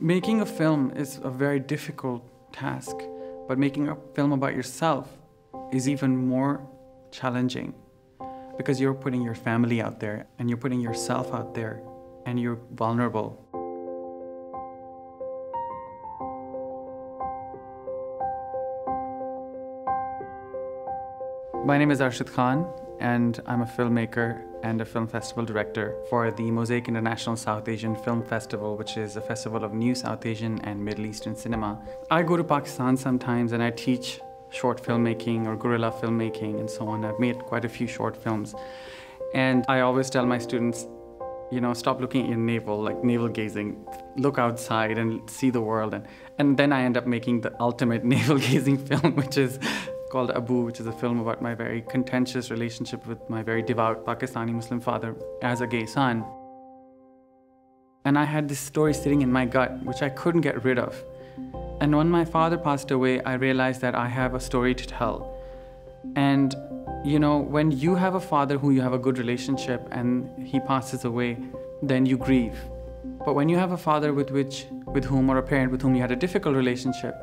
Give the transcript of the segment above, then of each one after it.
Making a film is a very difficult task, but making a film about yourself is even more challenging because you're putting your family out there and you're putting yourself out there and you're vulnerable. My name is Arshad Khan and I'm a filmmaker and a film festival director for the Mosaic International South Asian Film Festival, which is a festival of new South Asian and Middle Eastern cinema. I go to Pakistan sometimes and I teach short filmmaking or guerrilla filmmaking and so on. I've made quite a few short films. And I always tell my students, you know, stop looking at your navel, like navel gazing. Look outside and see the world. And, and then I end up making the ultimate navel gazing film, which is called Abu, which is a film about my very contentious relationship with my very devout Pakistani Muslim father as a gay son. And I had this story sitting in my gut, which I couldn't get rid of. And when my father passed away, I realized that I have a story to tell. And, you know, when you have a father who you have a good relationship and he passes away, then you grieve. But when you have a father with which, with whom, or a parent with whom you had a difficult relationship,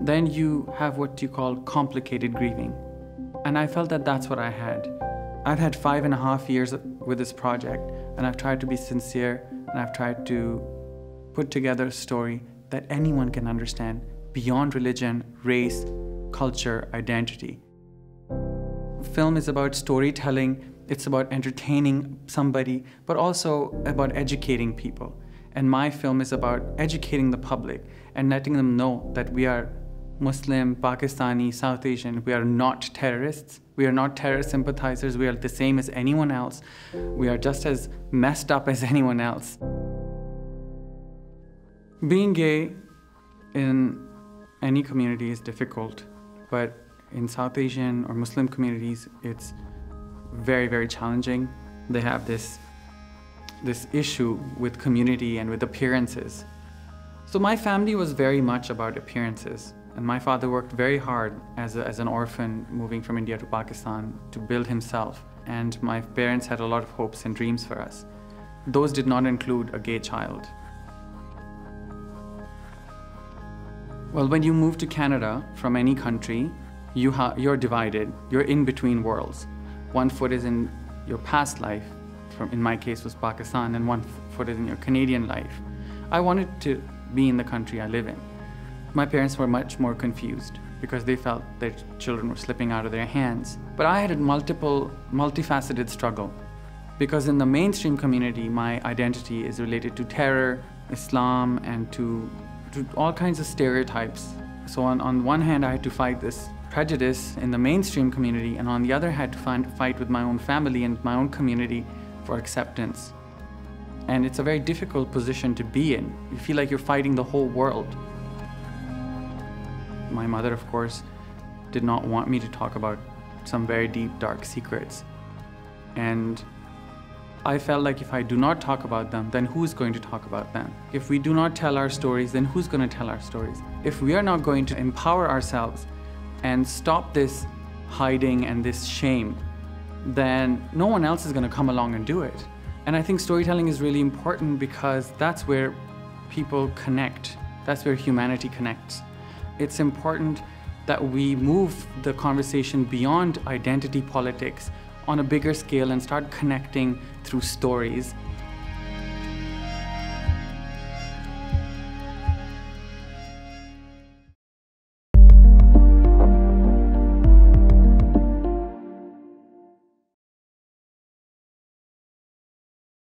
then you have what you call complicated grieving. And I felt that that's what I had. I've had five and a half years with this project, and I've tried to be sincere, and I've tried to put together a story that anyone can understand beyond religion, race, culture, identity. Film is about storytelling, it's about entertaining somebody, but also about educating people. And my film is about educating the public and letting them know that we are Muslim, Pakistani, South Asian, we are not terrorists. We are not terrorist sympathizers. We are the same as anyone else. We are just as messed up as anyone else. Being gay in any community is difficult, but in South Asian or Muslim communities, it's very, very challenging. They have this, this issue with community and with appearances. So my family was very much about appearances. And my father worked very hard as, a, as an orphan moving from India to Pakistan to build himself. And my parents had a lot of hopes and dreams for us. Those did not include a gay child. Well, when you move to Canada from any country, you you're divided. You're in between worlds. One foot is in your past life, from, in my case was Pakistan, and one foot is in your Canadian life. I wanted to be in the country I live in. My parents were much more confused because they felt their children were slipping out of their hands. But I had a multiple, multifaceted struggle because in the mainstream community, my identity is related to terror, Islam, and to to all kinds of stereotypes. So on, on one hand, I had to fight this prejudice in the mainstream community, and on the other, I had to find, fight with my own family and my own community for acceptance. And it's a very difficult position to be in. You feel like you're fighting the whole world. My mother, of course, did not want me to talk about some very deep, dark secrets. And I felt like if I do not talk about them, then who's going to talk about them? If we do not tell our stories, then who's going to tell our stories? If we are not going to empower ourselves and stop this hiding and this shame, then no one else is going to come along and do it. And I think storytelling is really important because that's where people connect. That's where humanity connects. It's important that we move the conversation beyond identity politics on a bigger scale and start connecting through stories